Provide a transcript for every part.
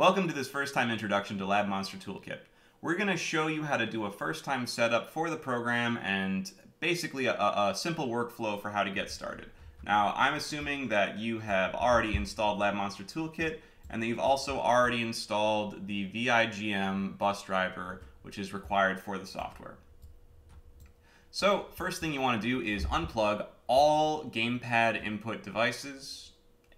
Welcome to this first time introduction to Lab Monster Toolkit. We're going to show you how to do a first time setup for the program and basically a, a, simple workflow for how to get started. Now, I'm assuming that you have already installed Lab Monster Toolkit and that you've also already installed the ViGEm bus driver, which is required for the software. So, first thing you want to do is unplug all gamepad input devices,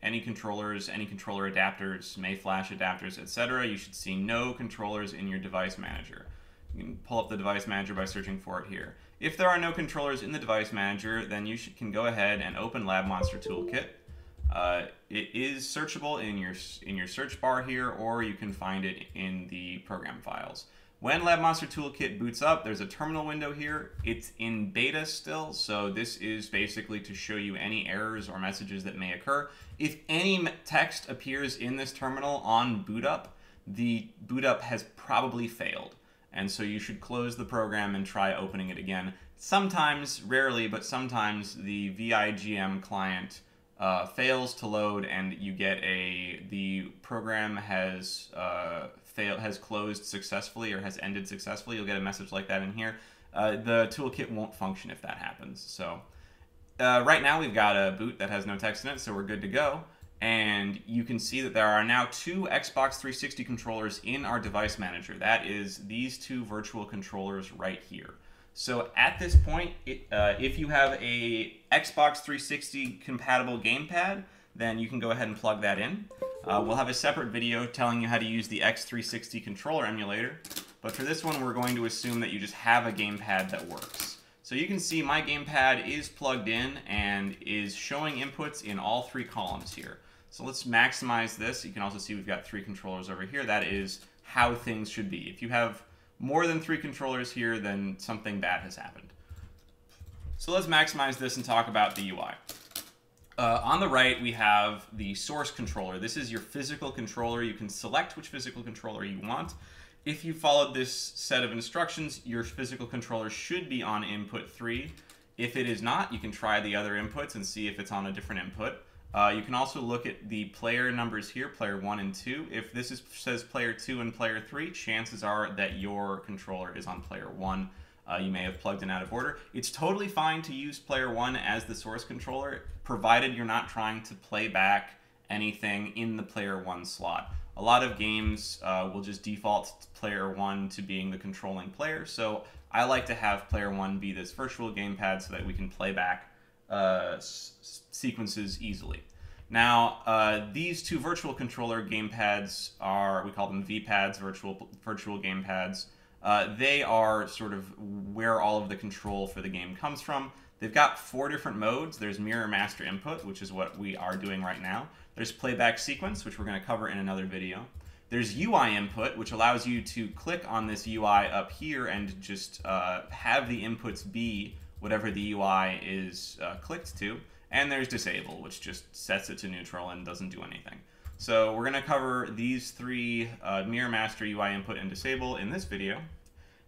any controllers, any controller adapters, Mayflash adapters, etc. You should see no controllers in your device manager. You can pull up the device manager by searching for it here. If there are no controllers in the device manager, then you should, can go ahead and open Lab Monster Toolkit. Uh, it is searchable in your in your search bar here, or you can find it in the program files. When LabMonster Toolkit boots up, there's a terminal window here. It's in beta still, so this is basically to show you any errors or messages that may occur. If any text appears in this terminal on boot up, the boot up has probably failed. And so you should close the program and try opening it again. Sometimes, rarely, but sometimes the ViGEm client uh, fails to load and you get a, the program has uh, failed, has closed successfully or has ended successfully. You'll get a message like that in here. Uh, the toolkit won't function if that happens. So uh, right now we've got a boot that has no text in it, so we're good to go. And you can see that there are now two Xbox 360 controllers in our device manager. That is these two virtual controllers right here. So at this point, it, uh, if you have a Xbox 360 compatible gamepad, then you can go ahead and plug that in. Uh, we'll have a separate video telling you how to use the X360 controller emulator, but for this one we're going to assume that you just have a gamepad that works. So you can see my gamepad is plugged in and is showing inputs in all three columns here. So let's maximize this. You can also see we've got three controllers over here. That is how things should be. If you have more than three controllers here, then something bad has happened. So let's maximize this and talk about the UI. Uh, on the right, we have the source controller. This is your physical controller. You can select which physical controller you want. If you followed this set of instructions, your physical controller should be on input 3. If it is not, you can try the other inputs and see if it's on a different input. Uh, you can also look at the player numbers here, player 1 and 2. If this is, says player 2 and player 3, chances are that your controller is on player 1 uh, you may have plugged in out of order. It's totally fine to use player one as the source controller, provided you're not trying to play back anything in the player one slot. A lot of games uh, will just default player one to being the controlling player, so I like to have player one be this virtual gamepad so that we can play back uh, sequences easily. Now, uh, these two virtual controller gamepads are, we call them VPads, virtual, virtual gamepads. Uh, they are sort of where all of the control for the game comes from. They've got four different modes. There's mirror master input, which is what we are doing right now. There's playback sequence, which we're going to cover in another video. There's UI input, which allows you to click on this UI up here and just uh, have the inputs be whatever the UI is uh, clicked to. And there's disable, which just sets it to neutral and doesn't do anything. So we're going to cover these three uh, Mirror Master UI input and disable in this video.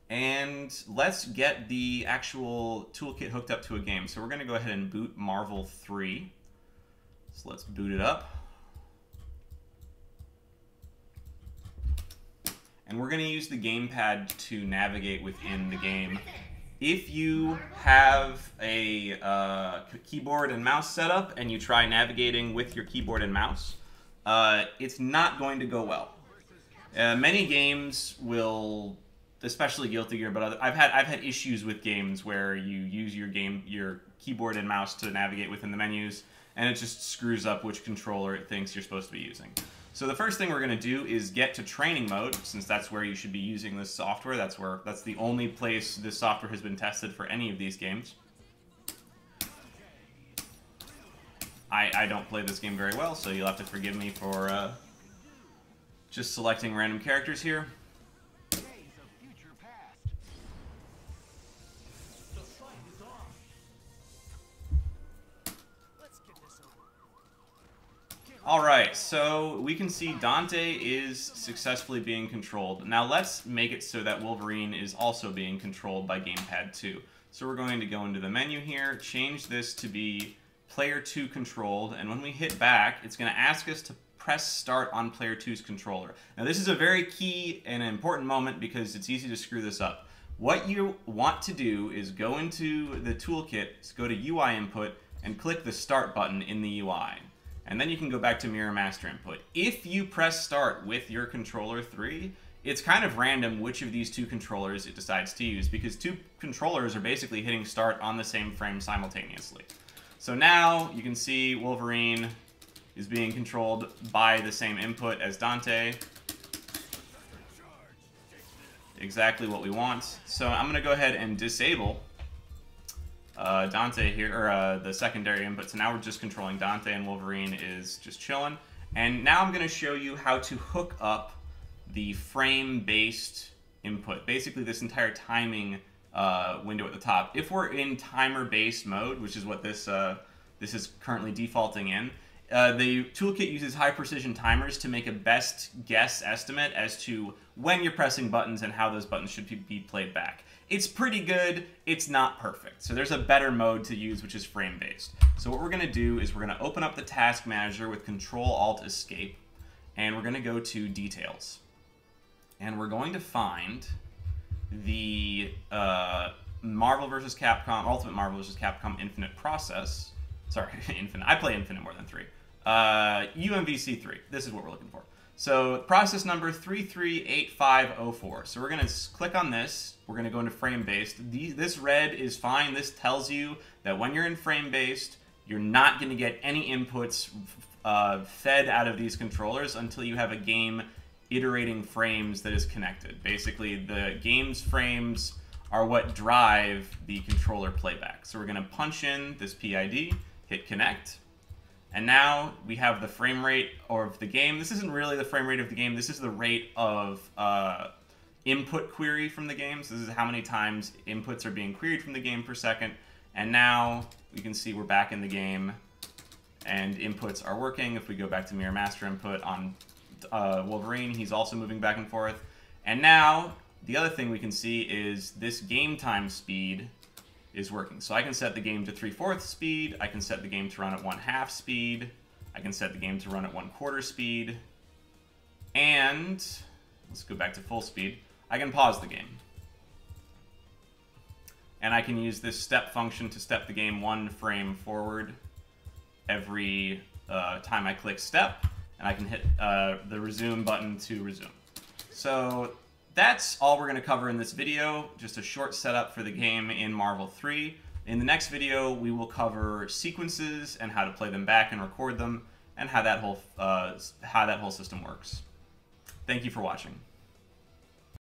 And let's get the actual toolkit hooked up to a game. So we're going to go ahead and boot Marvel 3. So let's boot it up. And we're going to use the gamepad to navigate within the game. If you have a uh, keyboard and mouse setup and you try navigating with your keyboard and mouse, uh, it's not going to go well. Uh, many games will, especially Guilty Gear, but other, I've had I've had issues with games where you use your game your keyboard and mouse to navigate within the menus, and it just screws up which controller it thinks you're supposed to be using. So the first thing we're going to do is get to training mode, since that's where you should be using this software. That's where that's the only place this software has been tested for any of these games. I, I don't play this game very well, so you'll have to forgive me for uh, just selecting random characters here. Alright, so we can see Dante is successfully being controlled. Now let's make it so that Wolverine is also being controlled by Gamepad 2. So we're going to go into the menu here, change this to be player 2 controlled, and when we hit back, it's going to ask us to press start on player 2's controller. Now this is a very key and important moment because it's easy to screw this up. What you want to do is go into the toolkit, go to UI input, and click the start button in the UI. And then you can go back to mirror master input. If you press start with your controller 3, it's kind of random which of these two controllers it decides to use because two controllers are basically hitting start on the same frame simultaneously. So now you can see Wolverine is being controlled by the same input as Dante. Exactly what we want. So I'm going to go ahead and disable uh, Dante here, or uh, the secondary input. So now we're just controlling Dante and Wolverine is just chilling. And now I'm going to show you how to hook up the frame-based input. Basically this entire timing uh, window at the top. If we're in timer-based mode, which is what this, uh, this is currently defaulting in, uh, the toolkit uses high precision timers to make a best guess estimate as to when you're pressing buttons and how those buttons should be played back. It's pretty good, it's not perfect. So there's a better mode to use, which is frame-based. So what we're gonna do is we're gonna open up the task manager with Control-Alt-Escape, and we're gonna go to Details. And we're going to find the uh, Marvel vs. Capcom, Ultimate Marvel vs. Capcom Infinite process. Sorry, Infinite. I play Infinite more than three. Uh, UMVC3. This is what we're looking for. So process number 338504. So we're going to click on this. We're going to go into frame-based. This red is fine. This tells you that when you're in frame-based, you're not going to get any inputs uh, fed out of these controllers until you have a game iterating frames that is connected. Basically, the game's frames are what drive the controller playback. So we're going to punch in this PID, hit connect, and now we have the frame rate of the game. This isn't really the frame rate of the game. This is the rate of uh, input query from the game. So this is how many times inputs are being queried from the game per second. And now we can see we're back in the game and inputs are working. If we go back to mirror master input on uh, Wolverine, he's also moving back and forth. And now the other thing we can see is this game time speed is working. So I can set the game to 3 fourths speed, I can set the game to run at 1 half speed, I can set the game to run at 1 quarter speed, and let's go back to full speed, I can pause the game. And I can use this step function to step the game one frame forward every uh, time I click step, and I can hit uh, the resume button to resume. So that's all we're going to cover in this video, just a short setup for the game in Marvel 3. In the next video, we will cover sequences and how to play them back and record them, and how that whole, uh, how that whole system works. Thank you for watching.